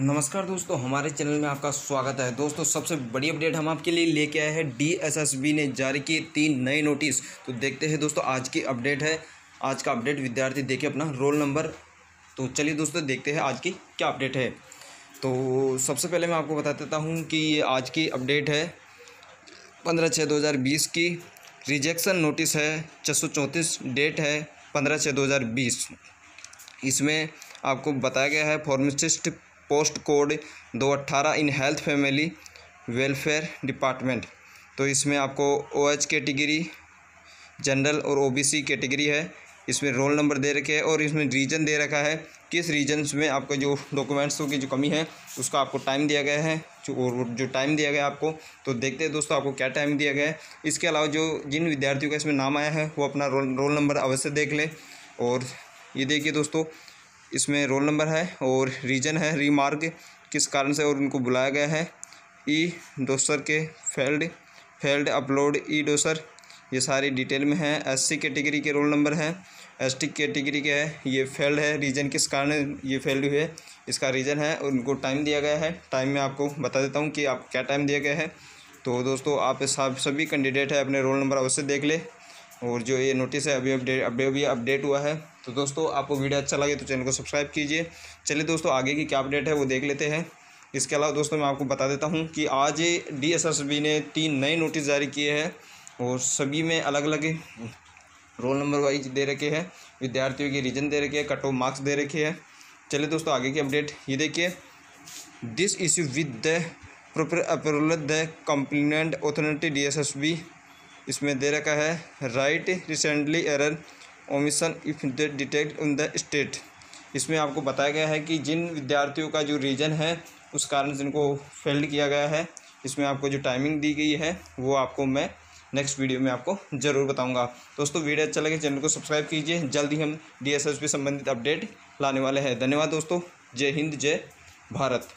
नमस्कार दोस्तों, हमारे चैनल में आपका स्वागत है। दोस्तों, सबसे बड़ी अपडेट हम आपके लिए लेके आए हैं। डीएसएसबी ने जारी किए तीन नए नोटिस। तो देखते हैं दोस्तों, आज की अपडेट है। आज का अपडेट, विद्यार्थी देखे अपना रोल नंबर। तो चलिए दोस्तों, देखते हैं आज की क्या अपडेट है। तो सबसे पहले मैं आपको बता देता हूँ कि ये आज की अपडेट है। पंद्रह छः दो की रिजेक्शन नोटिस है। छः सौ चौंतीस डेट है पंद्रह छः दो इसमें आपको बताया गया है, फार्मासिस्ट पोस्ट कोड दो अट्ठारह in health family welfare department. तो इसमें आपको ओ एच कैटेगरी, जनरल और ओ बी सी कैटेगरी है। इसमें रोल नंबर दे रखे हैं और इसमें रीजन दे रखा है। किस रीजन में आपका जो डॉक्यूमेंट्सों की जो कमी है, उसका आपको टाइम दिया गया है, जो और जो टाइम दिया गया आपको तो देखते हैं दोस्तों आपको क्या टाइम दिया गया है। इसके अलावा जो जिन विद्यार्थियों का इसमें नाम आया है, वो अपना रोल रोल नंबर अवश्य देख लें। और ये देखिए दोस्तों इसमें रोल नंबर है और रीजन है रीमार्क किस कारण से और उनको बुलाया गया है। ई डोसर के failed failed upload, E dossier, ये सारी डिटेल में है। एससी कैटेगरी के रोल नंबर है। एसटी कैटेगरी के है। ये फेल्ड है। रीजन किस कारण ये फेल्ड हुए, इसका रीज़न है और उनको टाइम दिया गया है। टाइम में आपको बता देता हूँ कि आप क्या टाइम दिया गया है। तो दोस्तों, आप सब, सभी कैंडिडेट है, अपने रोल नंबर अवश्य देख ले। और जो ये नोटिस है, अभी अपडेट अभी अभी अपडेट हुआ है। तो दोस्तों, आपको वीडियो अच्छा लगे तो चैनल को सब्सक्राइब कीजिए। चलिए दोस्तों, आगे की क्या अपडेट है, वो देख लेते हैं। इसके अलावा दोस्तों, मैं आपको बता देता हूँ कि आज डी ने तीन नए नोटिस जारी किए हैं और सभी में अलग अलग रोल नंबर वाइज दे रखे हैं। विद्यार्थियों की रीजन दे रखे हैं कट ऑफ़ मार्क्स दे रखे हैं। चलिए दोस्तों, आगे की अपडेट ये देखिए। This issue with the proper approval the complaint authority DSSB इसमें दे रखा है right recently error omission if the detect in the state इसमें आपको बताया गया है कि जिन विद्यार्थियों का जो रीजन है, उस कारण से इनको फेल्ड किया गया है। इसमें आपको जो टाइमिंग दी गई है, वो आपको मैं नेक्स्ट वीडियो में आपको ज़रूर बताऊँगा। दोस्तों, वीडियो अच्छा लगे चैनल को सब्सक्राइब कीजिए। जल्द ही हम डी एस संबंधित अपडेट लाने वाले हैं। धन्यवाद दोस्तों। जय हिंद, जय भारत।